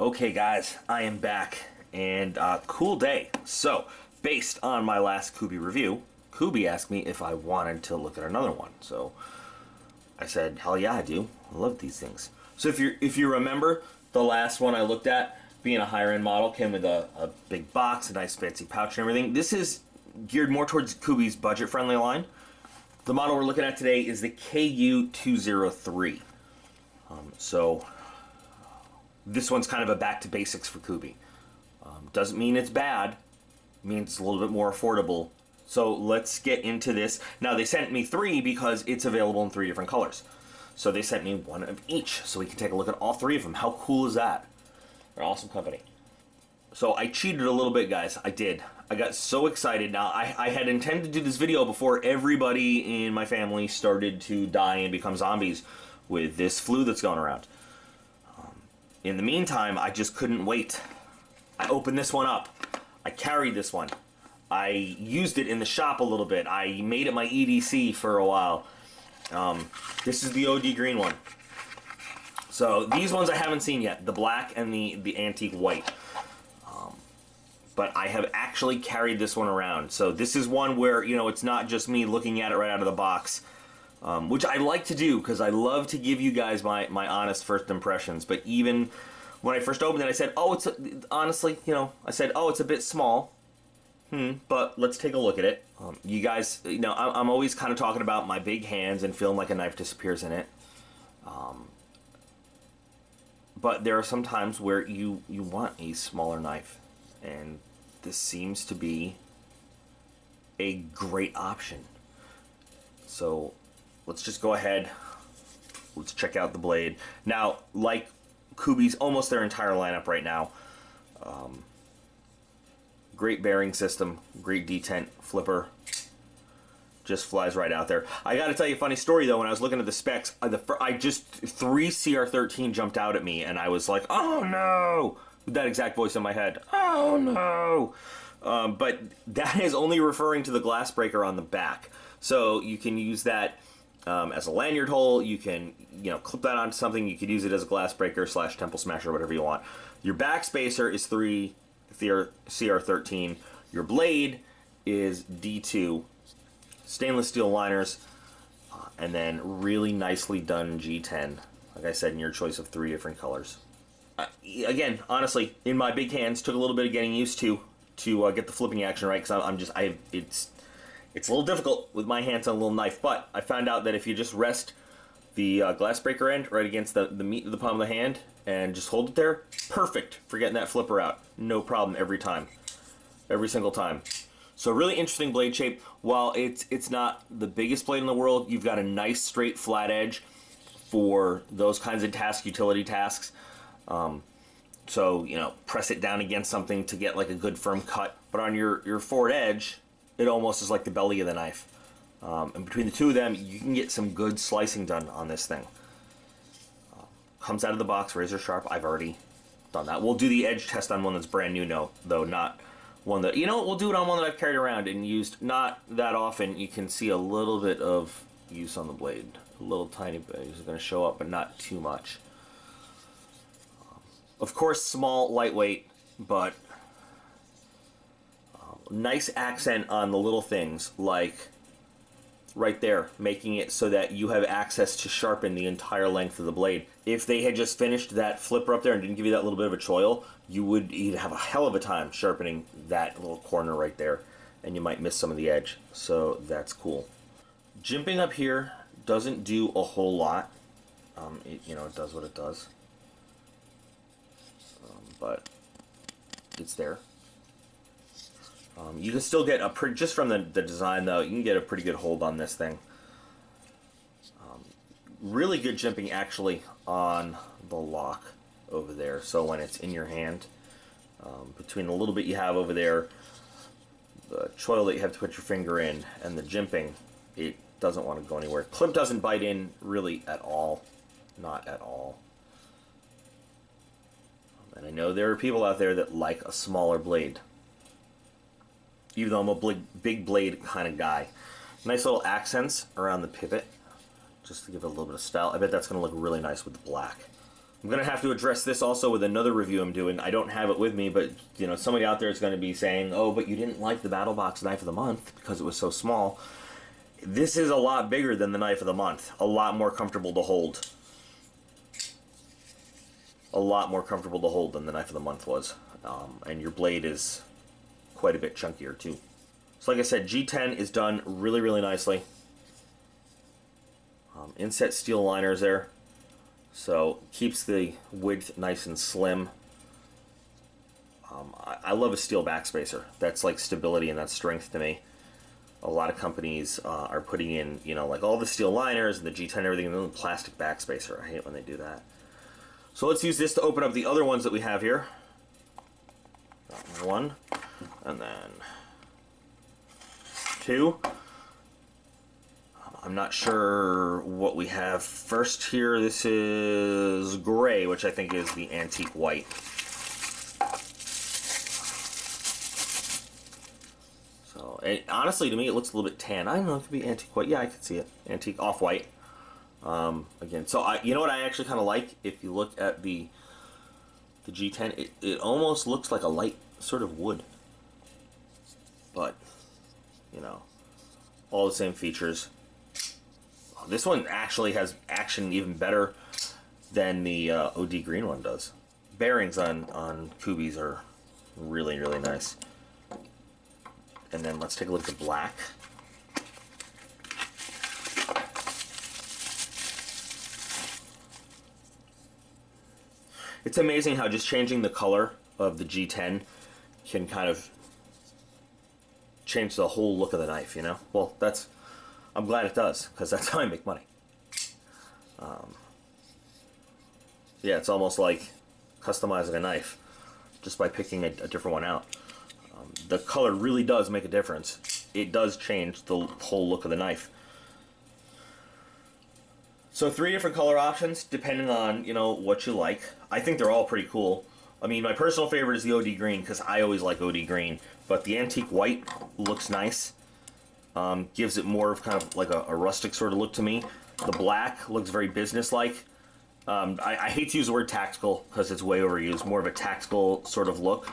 Okay, guys, I am back, and uh, cool day. So, based on my last Kubey review, Kubey asked me if I wanted to look at another one. So, I said, "Hell yeah, I do. I love these things." So, if you if you remember, the last one I looked at, being a higher end model, came with a, a big box, a nice fancy pouch, and everything. This is geared more towards Kubey's budget friendly line. The model we're looking at today is the KU203. Um, so this one's kind of a back to basics for Kubey. Um, doesn't mean it's bad, means it's a little bit more affordable. So let's get into this. Now they sent me three because it's available in three different colors. So they sent me one of each, so we can take a look at all three of them. How cool is that? They're awesome company. So I cheated a little bit, guys. I did. I got so excited. Now I, I had intended to do this video before everybody in my family started to die and become zombies with this flu that's going around. In the meantime, I just couldn't wait. I opened this one up. I carried this one. I used it in the shop a little bit. I made it my EDC for a while. Um, this is the OD green one. So these ones I haven't seen yet, the black and the, the antique white. Um, but I have actually carried this one around. So this is one where, you know, it's not just me looking at it right out of the box um, which I like to do because I love to give you guys my, my honest first impressions. But even when I first opened it, I said, oh, it's a, honestly, you know, I said, oh, it's a bit small. Hmm, but let's take a look at it. Um, you guys, you know, I'm, I'm always kind of talking about my big hands and feeling like a knife disappears in it. Um, but there are some times where you, you want a smaller knife. And this seems to be a great option. So let's just go ahead. Let's check out the blade. Now, like Kubey's almost their entire lineup right now. Um, great bearing system, great detent flipper. Just flies right out there. I got to tell you a funny story though. When I was looking at the specs, I, the, I just three CR13 jumped out at me, and I was like, "Oh no!" With that exact voice in my head. Oh no! Um, but that is only referring to the glass breaker on the back. So you can use that um, as a lanyard hole. You can, you know, clip that onto something. You could use it as a glass breaker slash temple smasher, whatever you want. Your back spacer is three CR13. Your blade is D2. Stainless steel liners, uh, and then really nicely done G10. Like I said, in your choice of three different colors. Uh, again, honestly, in my big hands, took a little bit of getting used to to uh, get the flipping action right because I'm just I it's it's a little difficult with my hands on a little knife, but I found out that if you just rest the uh, glass breaker end right against the, the meat of the palm of the hand and just hold it there, perfect for getting that flipper out. No problem every time. Every single time. So really interesting blade shape. While it's it's not the biggest blade in the world, you've got a nice straight flat edge for those kinds of task utility tasks. Um, so you know, press it down against something to get like a good firm cut. But on your your forward edge, it almost is like the belly of the knife. Um, and between the two of them, you can get some good slicing done on this thing. Uh, comes out of the box, razor sharp. I've already done that. We'll do the edge test on one that's brand new, no, though not one that you know. We'll do it on one that I've carried around and used not that often. You can see a little bit of use on the blade, a little tiny bit is going to show up, but not too much. Of course, small, lightweight, but nice accent on the little things like right there, making it so that you have access to sharpen the entire length of the blade. If they had just finished that flipper up there and didn't give you that little bit of a choil, you would you'd have a hell of a time sharpening that little corner right there, and you might miss some of the edge. So that's cool. Jimping up here doesn't do a whole lot. Um, it, you know, it does what it does. Um, but it's there. Um, you can still get a pretty, just from the, the design though, you can get a pretty good hold on this thing. Um, really good jimping actually on the lock over there. So when it's in your hand, um, between the little bit you have over there, the choil that you have to put your finger in, and the jimping, it doesn't want to go anywhere. Clip doesn't bite in really at all. Not at all. And I know there are people out there that like a smaller blade even though I'm a big, blade kind of guy. Nice little accents around the pivot, just to give it a little bit of style. I bet that's going to look really nice with the black. I'm gonna have to address this also with another review I'm doing. I don't have it with me, but you know, somebody out there is going to be saying, "Oh, but you didn't like the Battlbox knife of the month because it was so small." This is a lot bigger than the knife of the month. A lot more comfortable to hold. A lot more comfortable to hold than the knife of the month was, um, and your blade is quite a bit chunkier too. So, like I said, G10 is done really, really nicely. Um, inset steel liners there. So keeps the width nice and slim. Um, I, I, love a steel backspacer. That's like stability and that's strength to me. A lot of companies uh, are putting in, you know, like all the steel liners and the G10 and everything, and then the plastic backspacer. I hate when they do that. So let's use this to open up the other ones that we have here. One, and then two. I'm not sure what we have first here. This is gray, which I think is the antique white. So, honestly, to me, it looks a little bit tan. I don't know, it could be antique white. Yeah, I can see it. Antique off-white. Um, again, so I, you know what I actually kind of like? If you look at the the G10, it, it almost looks like a light sort of wood. But, you know, all the same features. This one actually has action even better than the uh, OD green one does. Bearings on, on Kubeys are really, really nice. And then let's take a look at the black. It's amazing how just changing the color of the G10 can kind of change the whole look of the knife, you know? Well, that's I'm glad it does because that's how I make money. Um, yeah, it's almost like customizing a knife just by picking a, a different one out. Um, the color really does make a difference. It does change the whole look of the knife. So three different color options depending on you know what you like. I think they're all pretty cool. I mean, my personal favorite is the OD green because I always like OD green, but the antique white looks nice. Um, gives it more of kind of like a, a, rustic sort of look to me. The black looks very business-like. Um, I, I, hate to use the word tactical because it's way overused. More of a tactical sort of look.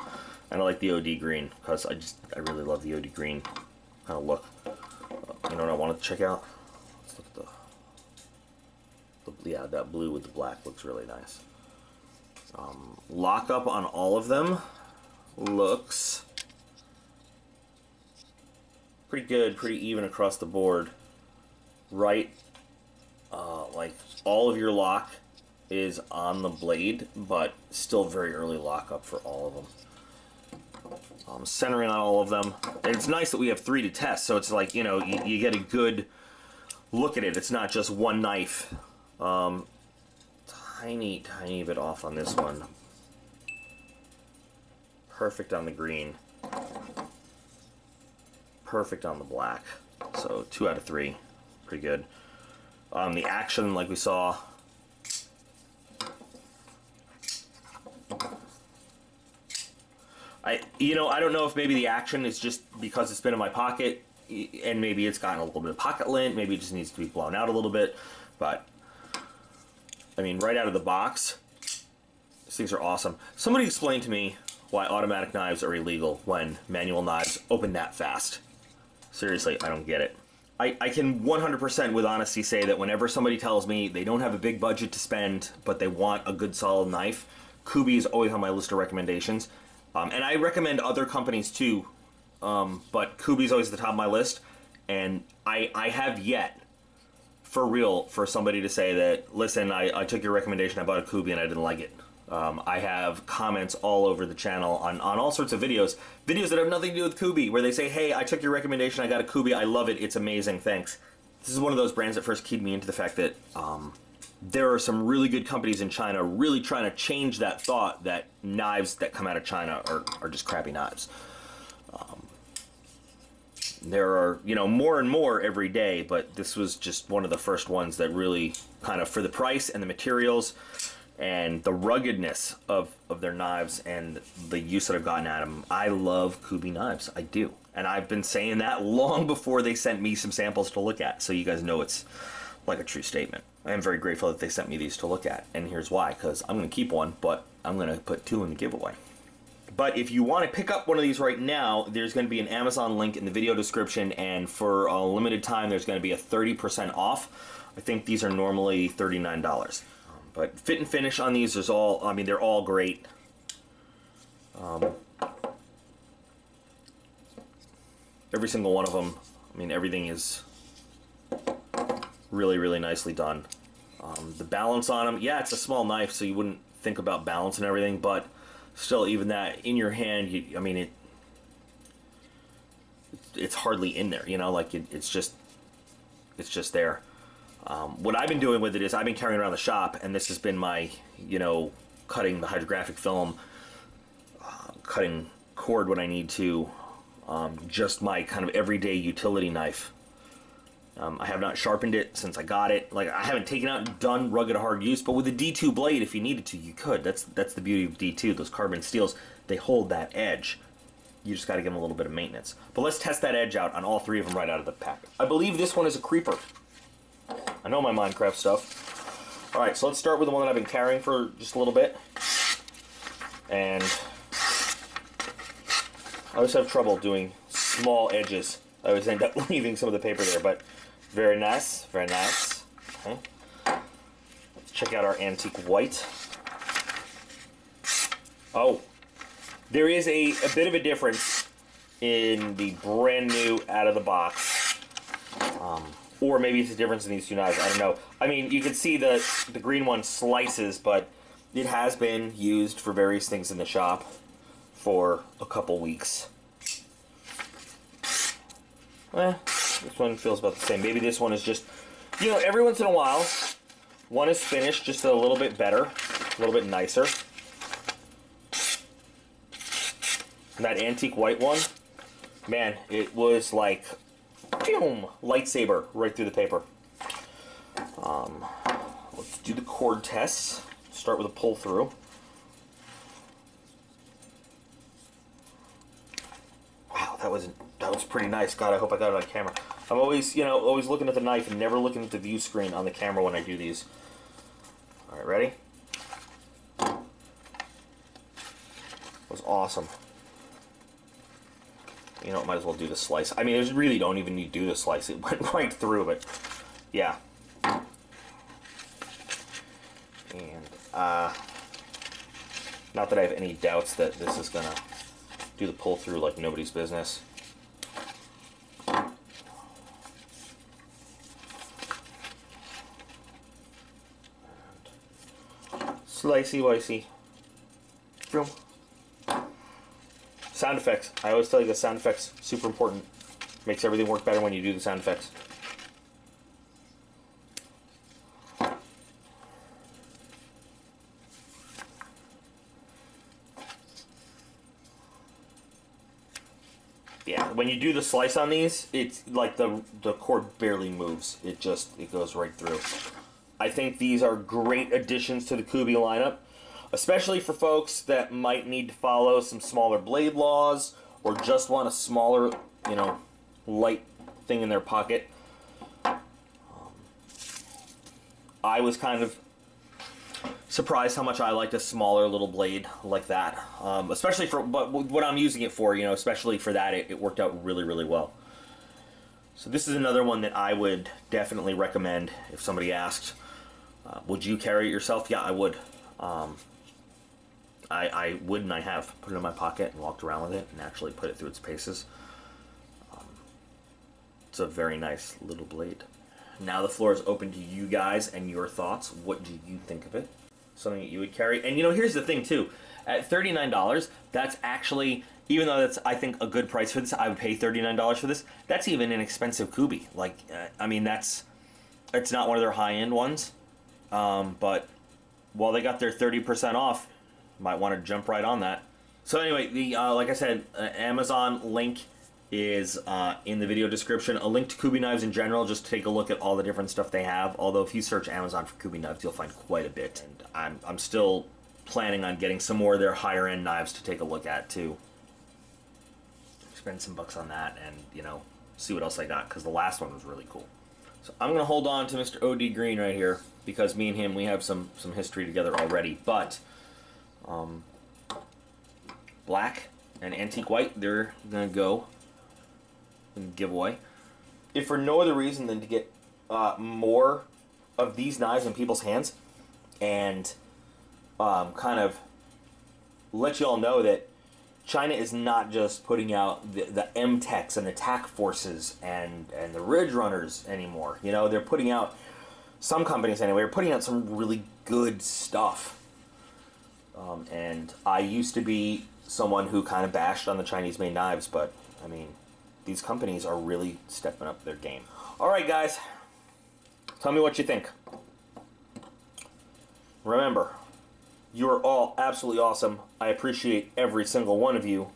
And I like the OD green because I just I really love the OD green kind of look. Uh, you know what I wanted to check out? Let's look at the, the yeah that blue with the black looks really nice. Um, lockup on all of them looks pretty good, pretty even across the board. Right, uh, like all of your lock is on the blade, but still very early lockup for all of them. Um, centering on all of them. And it's nice that we have three to test, so it's like, you know, you, you get a good look at it. It's not just one knife. Um, tiny, tiny bit off on this one. Perfect on the green perfect on the black. So two out of three, pretty good. Um, the action, like we saw, I you know I don't know if maybe the action is just because it's been in my pocket and maybe it's gotten a little bit of pocket lint. Maybe it just needs to be blown out a little bit, but I mean right out of the box, these things are awesome. Somebody explain to me why automatic knives are illegal when manual knives open that fast. Seriously, I don't get it. I, I can 100% with honesty say that whenever somebody tells me they don't have a big budget to spend, but they want a good solid knife, Kubey is always on my list of recommendations. Um, and I recommend other companies too, um, but Kubey is always at the top of my list. And I, I have yet, for real, for somebody to say that, listen, I, I took your recommendation, I bought a Kubey and I didn't like it. Um, I have comments all over the channel on, on all sorts of videos, videos that have nothing to do with Kubey, where they say, hey, I took your recommendation, I got a Kubey, I love it, it's amazing, thanks. This is one of those brands that first keyed me into the fact that um, there are some really good companies in China really trying to change that thought that knives that come out of China are, are just crappy knives. Um, there are, you know, more and more every day, but this was just one of the first ones that really kind of, for the price and the materials, and the ruggedness of, of their knives and the use that I've gotten at them. I love Kubey knives. I do. And I've been saying that long before they sent me some samples to look at. So you guys know it's like a true statement. I am very grateful that they sent me these to look at, and here's why. Because I'm going to keep one, but I'm going to put two in the giveaway. But if you want to pick up one of these right now, there's going to be an Amazon link in the video description, and for a limited time, there's going to be a 30% off. I think these are normally $39. But fit and finish on these is all, I mean, they're all great. Um, every single one of them, I mean, everything is really, really nicely done. Um, the balance on them, yeah, it's a small knife, so you wouldn't think about balance and everything, but still, even that in your hand, you, I mean, it it's hardly in there, you know, like it, it's just it's just there. Um, what I've been doing with it is I've been carrying around the shop, and this has been my, you know, cutting the hydrographic film, uh, cutting cord when I need to, um, just my kind of everyday utility knife. Um, I have not sharpened it since I got it. Like I haven't taken out and done rugged hard use, but with a D2 blade, if you needed to, you could. That's that's the beauty of D2. Those carbon steels, they hold that edge. You just got to give them a little bit of maintenance. But let's test that edge out on all three of them right out of the pack. I believe this one is a creeper. I know my Minecraft stuff. All right, so let's start with the one that I've been carrying for just a little bit. And I always have trouble doing small edges. I always end up leaving some of the paper there, but very nice, very nice. Okay. Let's check out our antique white. Oh, there is a, a bit of a difference in the brand new out of the box. Um, or maybe it's a difference in these two knives. I don't know. I mean, you can see the the green one slices, but it has been used for various things in the shop for a couple weeks. Eh, this one feels about the same. Maybe this one is just, you know, every once in a while, one is finished just a little bit better, a little bit nicer. And that antique white one, man, it was like, boom, lightsaber right through the paper. Um, let's do the cord tests. Start with a pull through. Wow, that was that was pretty nice. God, I hope I got it on camera. I'm always, you know, always looking at the knife and never looking at the view screen on the camera when I do these. All right, ready? That was awesome. You know, might as well do the slice. I mean, there's really don't even need to do the slice. It went right through, but yeah. And uh, not that I have any doubts that this is gonna do the pull through like nobody's business. Slicey wicey. Boom. Sound effects. I always tell you the sound effects super important. Makes everything work better when you do the sound effects. Yeah, when you do the slice on these, it's like the the cord barely moves. It just it goes right through. I think these are great additions to the Kubey lineup, especially for folks that might need to follow some smaller blade laws or just want a smaller, you know, light thing in their pocket. Um, I was kind of surprised how much I liked a smaller little blade like that, um, especially for but what I'm using it for. You know, especially for that, it, it worked out really, really well. So this is another one that I would definitely recommend if somebody asked. Uh, would you carry it yourself? Yeah, I would. Um, I, I would and I have put it in my pocket and walked around with it and actually put it through its paces. Um, it's a very nice little blade. Now the floor is open to you guys and your thoughts. What do you think of it? Something that you would carry? And you know, here's the thing too. At $39, that's actually, even though that's, I think, a good price for this, I would pay $39 for this. That's even an expensive Kubey. Like, uh, I mean, that's, it's not one of their high-end ones. Um, but while they got their 30% off, might want to jump right on that. So anyway, the uh, like I said, uh, Amazon link is uh, in the video description. A link to Kubey knives in general, just to take a look at all the different stuff they have. Although if you search Amazon for Kubey knives, you'll find quite a bit. And I'm, I'm still planning on getting some more of their higher end knives to take a look at too. Spend some bucks on that and, you know, see what else I got because the last one was really cool. So I'm to hold on to Mr. OD Green right here. Because me and him we have some some history together already. But um, black and antique white, they're gonna go in giveaway. If for no other reason than to get uh, more of these knives in people's hands, and um, kind of let you all know that China is not just putting out the, the M-Techs and the TAC Forces and, and the Ridge Runners anymore. You know, they're putting out, some companies anyway, are putting out some really good stuff. Um, and I used to be someone who kind of bashed on the Chinese made knives, but I mean, these companies are really stepping up their game. All right, guys, tell me what you think. Remember, you are all absolutely awesome. I appreciate every single one of you,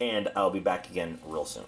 and I'll be back again real soon.